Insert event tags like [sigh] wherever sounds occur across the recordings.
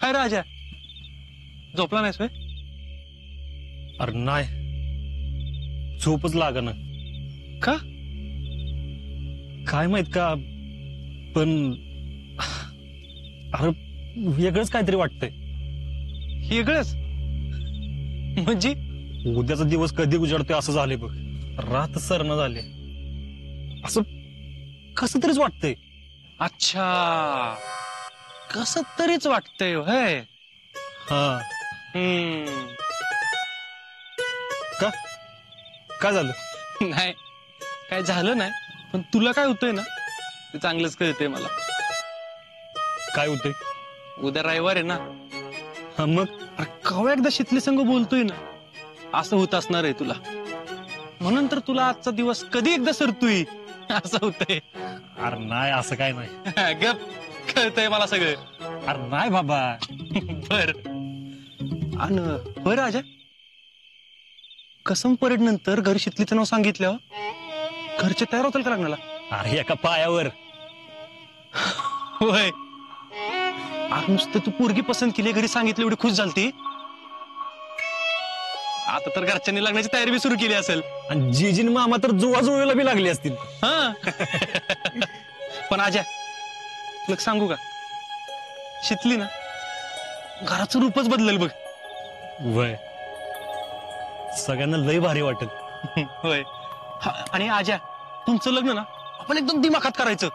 काय राजा? झोपला नाहीस होय? अरे नाही. झोपच ना का? काय माहीत का? पण अरे वेगळंच काहीतरी वाटतंय. वेगळंच? म्हणजे? उद्याचा दिवस कधी उजाडतोय असं झाले बघ. रात सरण झाले. असं कसं तरीच वाटतंय. अच्छा. कस तरीच वाटतंय होय. हा. हम्म. का? काय झालं? नाही काय झालं नाही पण तुला काय होतंय ना ते चांगलंच कळतंय मला. काय होतंय? उद्या रविवार आहे ना. हा मग? अरे कवा एकदा शितली संघ बोलतोय ना असं होत असणार आहे तुला. म्हणून तर तुला आजचा दिवस कधी एकदा सरतोय असं होतंय. अरे नाही असं काय नाही. [laughs] गप. कळतंय मला सगळं. अरे नाही बाबा. बर. अन बर राजा. कसम परेड नंतर घरी शितलीचं नाव सांगितल्यावर घरचे तयार होतील का लग्नाला? अरे एका पायावर. होय. अरे नुसतं तू पोरगी पसंत केली घरी सांगितली एवढी खुश झालती? आता तर घरच्यांनी लग्नाची तयारी बी सुरू केली असेल. आणि जीजीन मामा तर जुळाजुळीला बी लागली असतील. हा. [laughs] पण आजा तुला सांगू का? शितली ना? घराचं रूपच बदलेल बघ. वय. सगळ्यांना लय भारी वाटेल. [laughs] होय. हा, आणि आजा तुमचं लग्न ना आपण एकदम दिमाखात करायचं.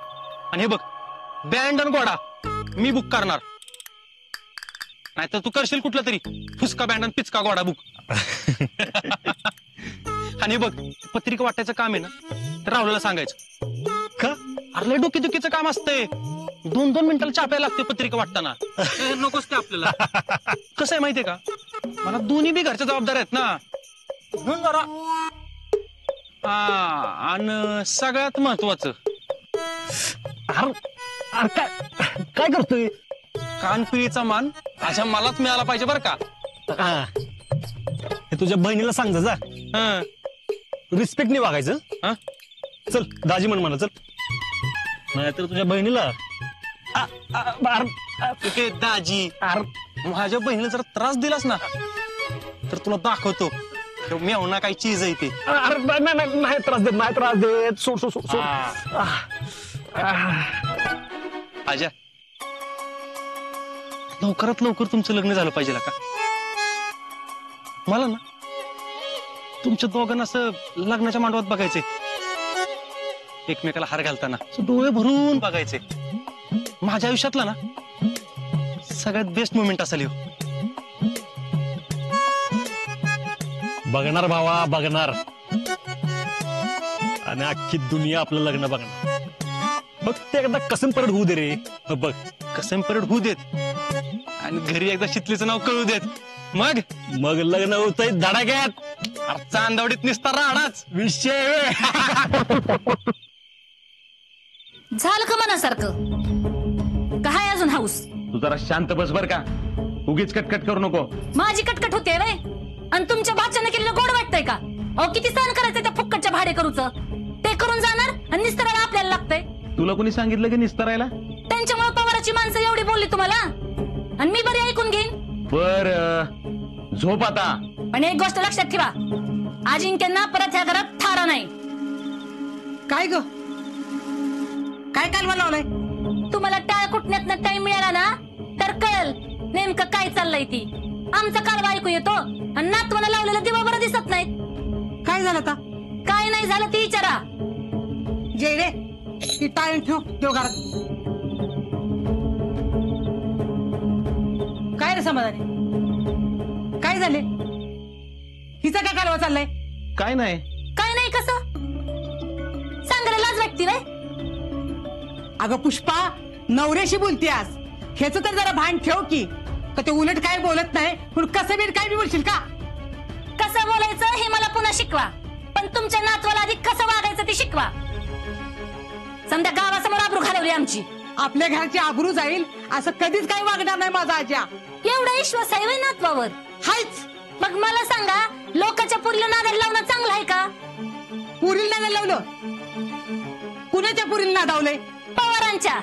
आणि हे बघ बँड आणि गोडा मी बुक करणार. नाहीतर तू करशील कुठला तरी फुसका बँड आणि पिचका गोडा बुक [laughs] आणि बघ पत्रिका वाटायचं काम आहे ना तर राहुलला सांगायचं. का? अरे लय डोकेदुखीचं काम असतंय. दोन दोन मिनिटाला चाप्या लागते पत्रिका वाटताना. नकोच ते आपल्याला. कसं आहे माहितीये का? मला दोन्ही बी घरच्या जबाबदार आहेत ना. म्हणून जरा. हा आणि सगळ्यात महत्वाचं. अरे अरे काय काय करतोय? कानपिळीचा मान अशा मलाच मिळाला पाहिजे बरं का. हा. हे तुझ्या बहिणीला सांग जा हं, रिस्पेक्टने वागायचं. हं? चल दाजी म्हण म्हणा चल. नाहीतर तुझ्या बहिणीला दाजी. अरे, माझ्या बहिणीला जर त्रास दिलास ना. तर तुला दाखवतो. मेवना काही चीज आहे ते. अरे नाही, नाही, त्रास देत नाही त्रास देत. सोड सोड सोड, सोड. आ, आ. आजा. लवकरात लवकर तुमचं लग्न झालं पाहिजे का? मला ना तुमच्या दोघांना असं लग्नाच्या मांडवात बघायचे एकमेकाला हार घालताना. असं डोळे भरून बघायचे माझ्या आयुष्यातला ना सगळ्यात बेस्ट मुमेंट असेल. बघणार भावा बघणार. आणि अख्खी दुनिया आपलं लग्न बघणार. फक्त एकदा कसम परत होऊ दे रे. ह बघ. कसं परेड होऊ देत? आणि घरी एकदा शितलीचं नाव कळू देत. मग? मग लग्न होतंय धडाक्यात. अरे चांदवडीत निसता राहणाच विषय. [laughs] झालं का मनासारखं? काय अजून हाऊस? तू जरा शांत बस बर का. उगीच कटकट करू नको. माझी कटकट होते वय आणि तुमच्या बाच्यानं केलेलं गोड वाटतंय का? अहो किती सहन करायचं त्या फुक्कटच्या भाडे करूच ते करून जाणार आणि निस्तरायला आपल्याला लागतंय. तुला कोणी सांगितलं की निस्तरायला? त्यांच्यामुळे पवाराची माणसं एवढी बोलली तुम्हाला? आणि मी बरी ऐकून घेईन. बर. झोप आता. पण एक गोष्ट लक्षात ठेवा. अजिंक्यांना परत ह्या घरात थारा नाही. काय ग? काय कालवा लावलाय? तुम्हाला टाळ कुटण्यात टाइम मिळाला ना तर कळल नेमकं काय चाललंय ती. आमचा कालवा ऐकू येतो आणि नातवानं लावलेलं दिवा बरं दिसत नाही काय झालं आता? काय नाही झालं ती विचारा. जय रे ती टाळून ठेव देवघरात काय रे समाधानी? काय झाले? हिचा काय कालवा चाललाय? काय नाही. काय नाही कसं? सांगायला लाज वाटती वय अगं पुष्पा नवऱ्याशी बोलते आज ह्याच तर जरा भान ठेव की. का ते उलट काय बोलत नाही? पण कसं बी काय बी बोलशील का? कसं बोलायचं हे मला पुन्हा शिकवा. पण तुमच्या नातवाला आधी कसं वागायचं ते शिकवा. समजा गावासमोर आबरू घालवली आमची. आपल्या घरची आबरू जाईल असं कधीच काही वागणार नाही माझा आज्या. एवढा विश्वास आहे वय नातवावर? हायच. मग मला सांगा लोकांच्या पुरीला नादाला लावणं चांगलं आहे का? पुरील नाही लावलं? कुणाच्या पुरील नादावलंय? पवारांच्या.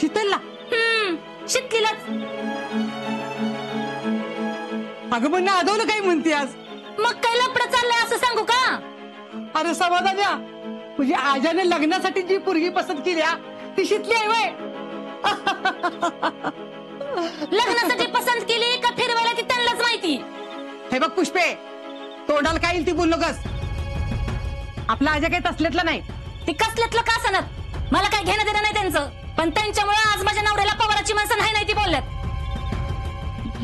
शीतलला? हम्म शिकलीलाच अगं पण आदवलं काय म्हणते आज? मग काय लपड चाललंय असं सांगू का? अरे समाधान्या म्हणजे आजाने लग्नासाठी जी पोरगी पसंत केली हा, ती शितली आहे वय. लग्नासाठी पसंत केली का फिरवायला ती त्यांनाच माहिती. हे बघ पुष्पे तोंडाला काय येईल ती बोल नकस. आपला आजा काही तसल्यातला नाही. ती कसल्यातलं का सणत मला काय घेणं देणं नाही त्यांचं. पण त्यांच्यामुळे आज माझ्या नवऱ्याला पवाराची माणसं नाही नाही ती बोलल्यात.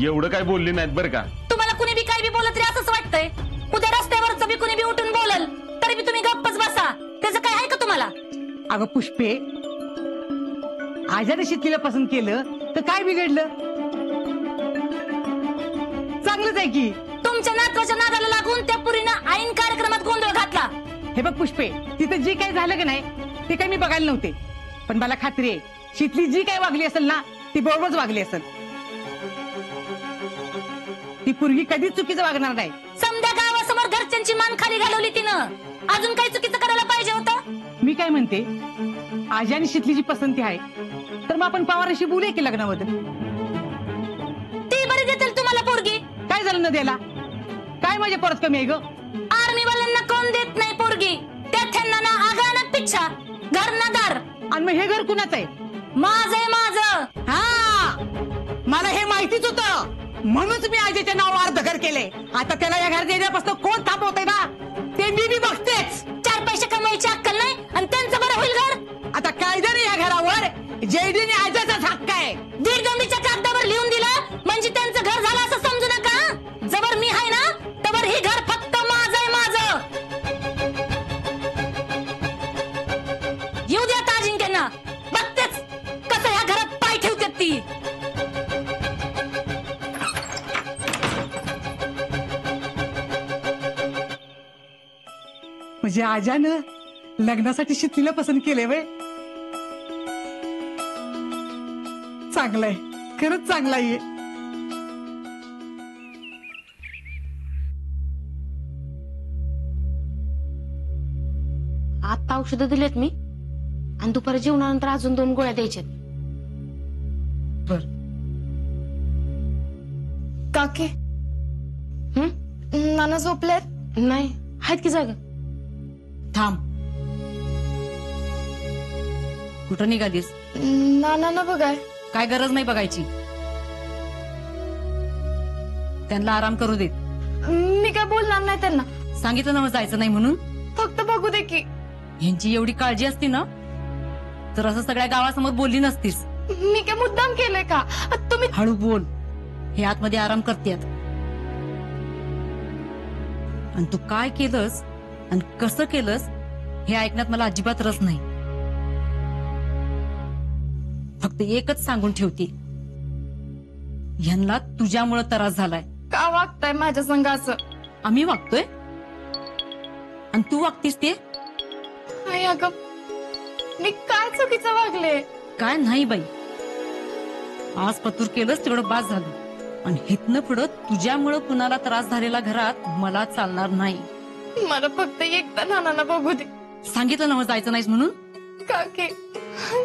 एवढं काय बोलली नाहीत बरं का? तुम्हाला कुणी बी काय बी बोलत तरी असंच वाटतंय. उद्या रस्त्यावरच बी कुणी बी उठून बोलल तरी बी तुम्ही गप्पच बसा. त्याचं काय आहे का तुम्हाला? अगं पुष्पे आजाने शितलीला पसंत केलं तर काय बिघडलं? चांगलंच आहे की. तुमच्या नातवाच्या नादाला लागून त्या पुरीनं ऐन कार्यक्रमात गोंधळ घातला. हे बघ पुष्पे तिथं जे काही झालं की नाही ते काही मी बघायला नव्हते. पण मला खात्री आहे शितली जी काही वागली असेल ना ती बरोबरच वागली असेल. ती पूर्वी कधीच चुकीचं वागणार नाही. समद्या गावासमोर घरच्यांची मान खाली घालवली तिनं अजून काही चुकीचं करायला पाहिजे होतं? मी काय म्हणते आजी आणि शितलीची पसंती आहे तर मग आपण पवाराशी बोलूया की लग्नाबद्दल ती बरी देतील तुम्हाला पोरगी. काय झालं न द्यायला काय माझ्या परत कमी आहे ग? पोरगी त्या थ्यांना ना पिच्छा घर ना दार आणि मग हे घर कुणाचं आहे? माझ आहे माझ. हा. मला हे माहितीच होतं. म्हणूनच मी आजीच्या नावावर अर्ध घर केले. आता त्याला या घर देण्यापासून कोण थांबवतंय ना? ते मी बी बघतेच. चार पैसे कमवायची अक्कल नाही आणि त्यांचं बरं होईल घर? आता कायद्याने या घरावर जेडीने आजाचाच हक्क आहे. दीड म्हणजे आजानं लग्नासाठी शितलीला पसंत केले वय. चांगलंय. खरंच चांगला आहे आता औषधं दिलेत मी. आणि दुपारी जेवणानंतर अजून दोन गोळ्या द्यायच्यात. बर. काके. हं? नाना झोपलेत? नाही. आहेत की जागा? थांब. कुठं निघालीस? नाना ना बघाय. काय गरज नाही बघायची. त्यांना आराम करू देत. मी काय बोलणार नाही त्यांना. सांगितलं ना जायचं नाही म्हणून. फक्त बघू दे की. यांची एवढी काळजी असती ना तर असं सगळ्या गावासमोर बोलली नसतीस. मी काय मुद्दाम केलंय का? तुम्ही हळू बोल. हे आतमध्ये आराम करतेत. आणि तू काय केलंस? आणि कसं केलंस हे ऐकण्यात मला अजिबात रस नाही. फक्त एकच सांगून ठेवते. ह्यांना तुझ्यामुळं त्रास झालाय. का वागताय माझ्या संग असं? आम्ही वागतोय. आणि तू वागतीस ते? अगं मी काय चुकीचं वागले? काय नाही बाई. आज पतूर केलंच तेवढं बाद झालं. आणि हितनं पुढं तुझ्यामुळं कुणाला त्रास झालेला घरात मला चालणार नाही. मला फक्त एकदा नानांना बघू दे. सांगितलं ना जायचं नाहीस म्हणून? काके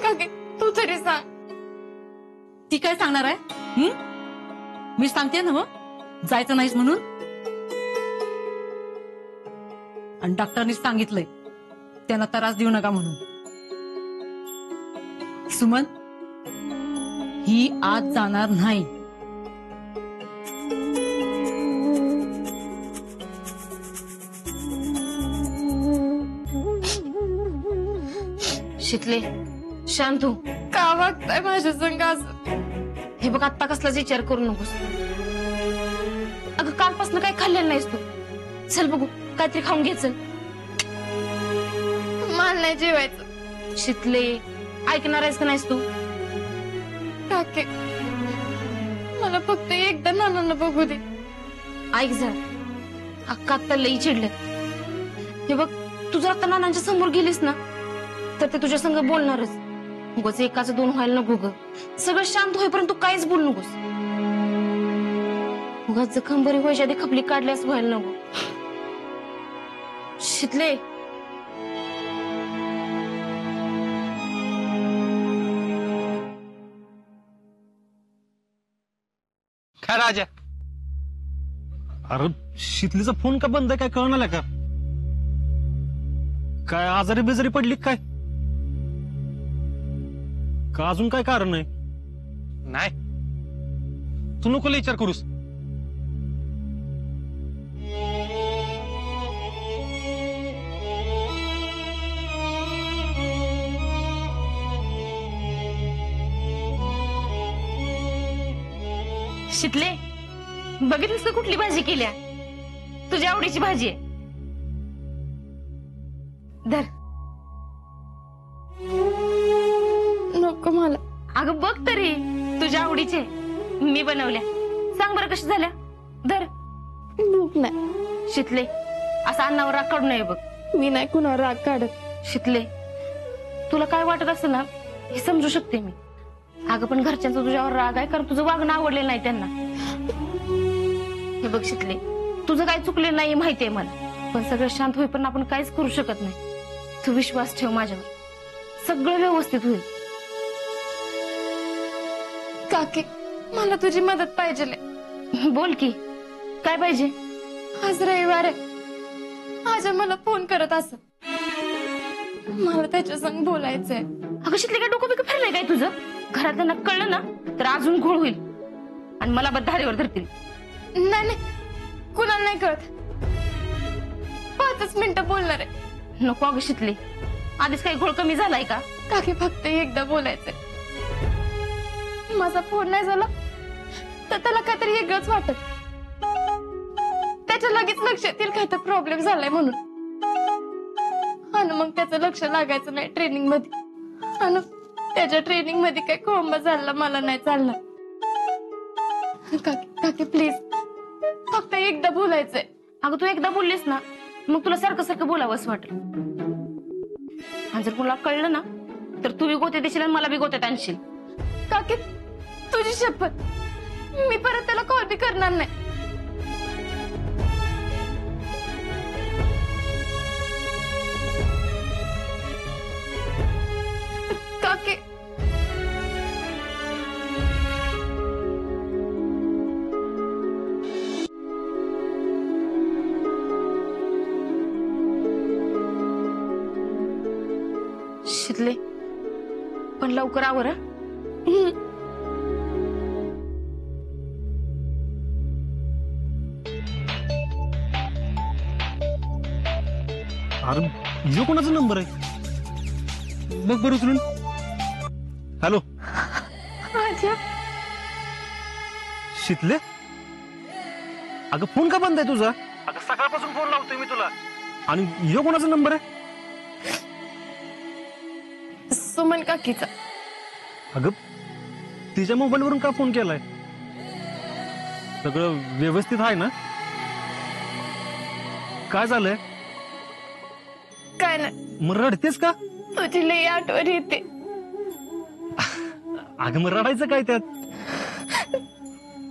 काके तू तरी सांग. ती काय सांगणार आहे? हं? मी सांगते ना जायचं नाहीस म्हणून? आणि डॉक्टरनी सांगितलंय त्यांना त्रास देऊ नका म्हणून. सुमन ही आज जाणार नाही. शितले शांत का वागताय माझ्या संग असं हे बघ आत्ता कसलाच विचार करू नकोस. अगं कालपासून काही खाल्लेलं नाहीस तू. चल बघू काहीतरी खाऊन घे चल. मला नाही जेवायचं. शितले ऐकणार आहेस का नाहीस तू? काके मला फक्त एकदा नानांना बघू दे. ऐक जा अक्का आत्ता लई चिडले हे बघ तू जर आता नानांच्या समोर गेलीस ना तर ते तुझ्या संग बोलणारच. उगच एकाच दोन व्हायला नको ग. सगळं शांत होईपर्यंत परंतु काहीच बोल नकोस. उगाच जखम बरी व्हायच्या आधी खपली काढल्यास व्हायला नको. शितले. काय राजा? अरे शितलीचा फोन का बंद आहे? काय कळणार का? काय आजारी बिजारी पडली काय? का अजून काय कारण आहे? नाही. तू नको विचार करूस. शितले बघितलीस का कुठली भाजी केल्या? तुझ्या आवडीची भाजी आहे. धर. आवडीचे. मी बनवल्या. सांग बरं कशी झाल्या? धर. भूक नाही. शितले. असा अन्नावर राग काढू नये बघ. मी नाही कुणावर राग काढत. शितले. तुला काय वाटत असं ना? हे समजू शकते मी. अगं पण घरच्यांचा तुझ्यावर राग आहे कारण तुझं वागणं आवडलेलं नाही त्यांना. हे बघ शितले. तुझं काय चुकलेलं नाही माहितीये मला. पण सगळं शांत होईपर्यंत आपण काहीच करू शकत नाही. तू विश्वास ठेव माझ्यावर. सगळं व्यवस्थित होईल. काकी मला तुझी मदत पाहिजे बोल की काय पाहिजे? आज रविवार आहे. आज मला फोन करत असं. मला त्याच्या संग बोलायचंय. अगं शितले काय डोकं बिकं फिरलंय काय तुझं? घरातल्यांना कळलं ना तर अजून घोळ होईल. आणि मला बद्धारीवर धरतील. नाही नाही. कुणाला नाही कळत. पाचच मिनिटं बोलणार. आहे नको अगं शितले. आधीच काही घोळ कमी झालाय का? काकी फक्त एकदा बोलायचंय. माझा फोन नाही झाला तर त्याला काहीतरी वेगळंच वाटत. त्याच्या लगेच लक्षात येईल काहीतरी प्रॉब्लेम झालाय म्हणून. आणि मग त्याचं लक्ष लागायचं नाही ट्रेनिंगमध्ये आणि त्याच्या ट्रेनिंगमध्ये काही खोंबा झाला मला नाही चालला. काकी काकी प्लीज फक्त एकदा बोलायचंय. अगं तू एकदा बोललीस ना मग तुला सारखं सारखं बोलावंच वाटेल. आणि जर तुला कळलं ना तर तू बी गोते देशील आणि मला बी गोत्यात आणशील. काकी तुझी शपथ. मी परत त्याला कॉल बी करणार नाही. काके. शितले पण लवकर आवर हं? यो कोणाचा नंबर आहे? बघ बरं उचलून. हॅलो. माझ्या शीतले? अगं फोन का बंद आहे तुझा? अगं सकाळपासून फोन लावतोय मी तुला. आणि यो कोणाचा नंबर आहे? सुमन काकीचा. अगं तिच्या मोबाईल वरून का फोन केलाय? सगळं व्यवस्थित आहे ना? काय झालंय? काय नाही मग रडतेस का? तुझी लई आठवण येते. अगं मग रडायचं काय त्यात?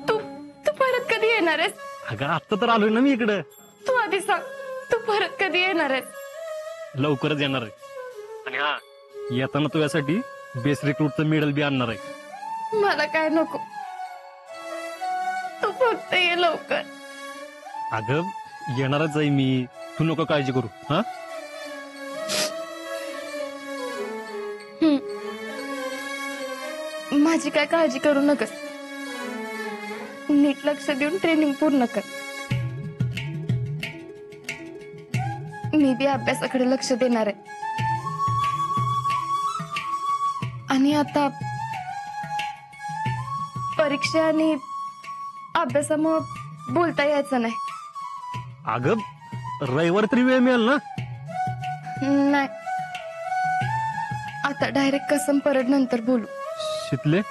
तू तू परत कधी येणार आहेस? अगं आत्ता तर आलोय ना मी इकडं. तू आधी सांग तू परत कधी येणार आहेस? लवकरच येणार आहे. आणि हा येताना तू यासाठी बेस रिक्रूटचं मेडल बी आणणार आहे. मला काय नको. तू फक्त ये लवकर. अगं येणारच आहे मी. तू नको काळजी करू हा? माझी काय काळजी करू नकस. नीट लक्ष देऊन ट्रेनिंग पूर्ण कर. मी बी अभ्यासाकडे लक्ष देणार आहे. आणि आता परीक्षा आणि अभ्यासामुळं बोलता यायचं नाही. अगं रविवार तरी वेळ मिळेल ना? नाही. आता डायरेक्ट कसम परत नंतर बोलू. शितले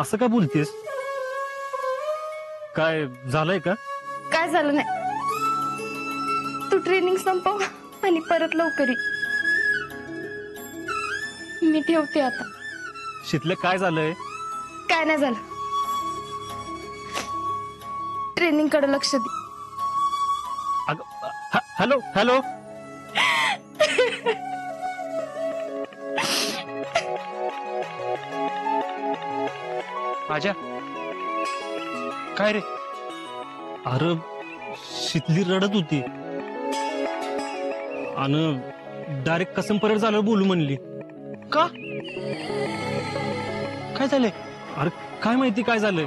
असं का बोलतेस? काय झालंय का? काय झालं नाही. तू ट्रेनिंग संपव आणि परत लवकर. मी ठेवते आता. शितले काय झालंय? काय नाही झालं. ट्रेनिंगकडे लक्ष दे. अगं हॅलो हॅलो? राजा? काय रे? अरे शितली रडत होती. आणि डायरेक्ट कसम परत झालं बोलू म्हणली. का? काय झालंय? अरे काय माहिती काय झालं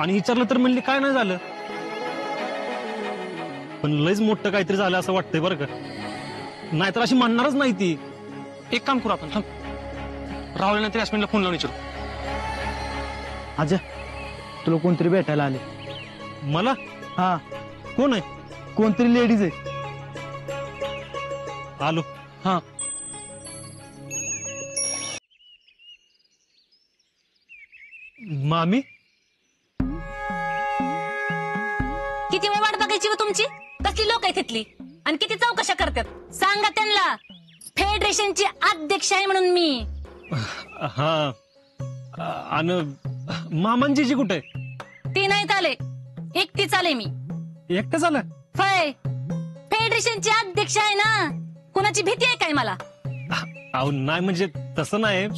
आणि विचारलं तर म्हणली काय नाही झालं. पण लयच मोठं काहीतरी झालं असं वाटतंय बरं का. नाहीतर अशी म्हणणारच नाही ती. एक काम करू आपण थांब. राहुल नंतर यास्मिनला फोन लावून विचारू. अजय तुला कोणतरी भेटायला आले. मला? हा. कोण आहे? कोणतरी लेडीज आहे. आलो. हा. मामी? किती वेळ वाट बघायची व तुमची? कसली लोक आहे तिथली आणि किती चौकशा करतात? सांगा त्यांना. फेडरेशनची अध्यक्ष आहे म्हणून मी. हा. आणि मामांजीची कुठे? ती नाही चाले एकटी चाले मी. एकटं झालं फय फेडरेशनची अध्यक्ष आहे ना. कुणाची भीती आहे काय मला? अहो नाही म्हणजे तसं नाही.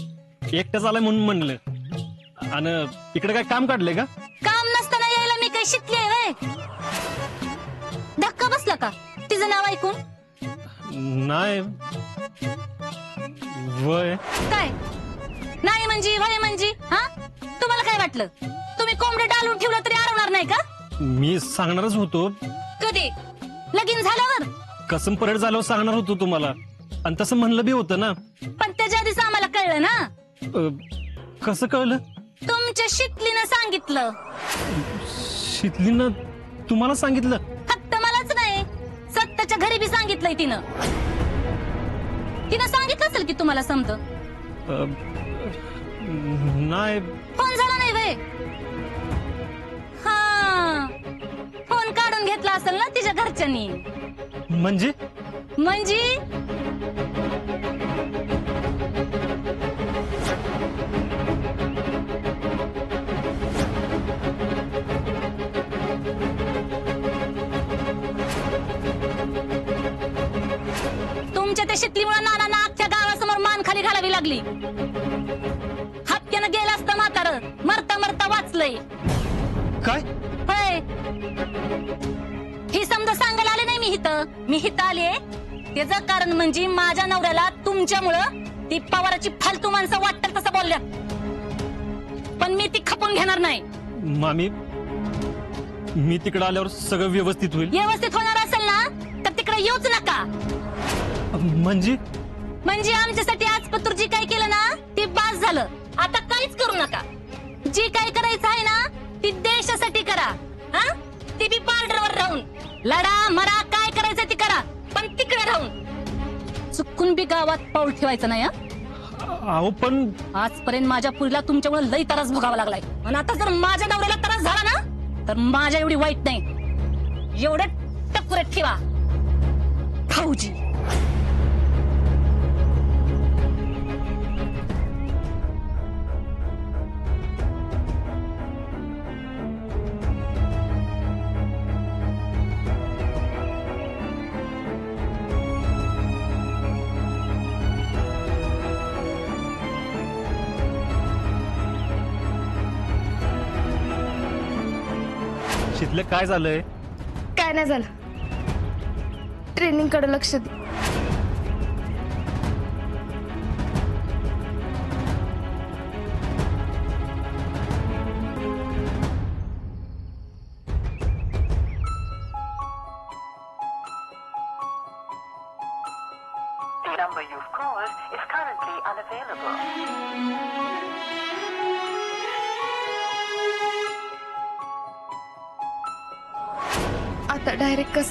एकटं झालंय म्हणून म्हणलं. आणि इकडे काय काम काढलंय का? काम नसताना यायला मी काही शिकली आहे व्हय? धक्का बसला का? तिचं नाव ऐकून? नाही. वय. काय? नाही म्हणजे वय म्हणजे हा? तुम्हाला काय वाटलं? तुम्ही कोंबडे डालून ठेवलं तरी अडवणार नाही का? मी सांगणारच होतो. कधी? लगीन झाल्यावर? कसम परेड झाल्यावर सांगणार होतो तुम्हाला. आणि तसं म्हणलं बी होतं ना. पण त्याच्या आधीच आम्हाला कळलं ना. अ, कसं कळलं? तुमच्या शिकलीनं सांगितलं. शितलीनं तुम्हाला सांगितलं? फक्त मलाच नाही. सत्ताच्या घरी बी सांगितलंय तिनं. तिनं सांगितलं असेल की तुम्हाला समज. नाही फोन झाला नाही वे हा. फोन काढून घेतला असेल ना तिच्या घरच्यांनी. म्हणजे? म्हणजे? तुमच्या त्या अख्ख्या गावासमोर मान लागली हप्त्यानं गेलं असतं म्हातार. मरता मरता वाचलंय. काय? होय. ही समजा सांगायला आले नाही मी इथं मी इथं आले त्याचं कारण म्हणजे माझ्या नवऱ्याला तुमच्यामुळं ती पवाराची फालतू माणसं वाटतात तसं बोलल्या पण मी ती खपून घेणार नाही. मामी मी तिकडे आल्यावर सगळं व्यवस्थित होईल. व्यवस्थित होणार असेल ना तर तिकडे येऊच नका. म्हणजे? म्हणजे आमच्यासाठी आज पतूर जी काय केलं ना ते बास झालं. आता काहीच करू नका. जे काय करायचं आहे ना ती देशासाठी करा. हा? ते बी बॉर्डरवर राहून. लढा मरा काय करायचं ते करा. पण तिकडे राहून. चुकून बी गावात पाऊल ठेवायचं नाही हा? अहो पण आजपर्यंत माझ्या पुरीला तुमच्यामुळे लई त्रास भोगावा लागलाय. आणि आता जर माझ्या नवऱ्याला त्रास झाला ना तर माझ्या एवढी वाईट नाही. एवढं टकुऱ्यात ठेवा. भाऊजी. शितलं काय झालंय? काय नाही झालं. ट्रेनिंगकडे लक्ष दे.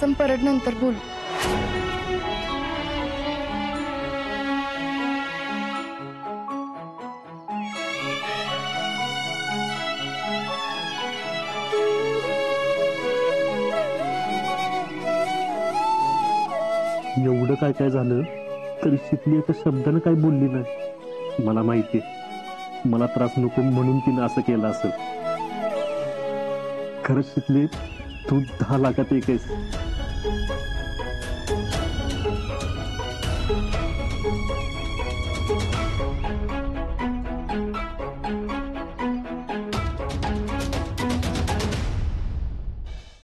डायरेक्ट परत नंतर बोलू. एवढं काय काय झालं? तरी शिकली एका शब्दानं काय बोलली नाही. मला माहितीये. मला त्रास नको म्हणून तिनं असं केलं असेल. खरंच शिकली तू दहा लाखात एक आहेस.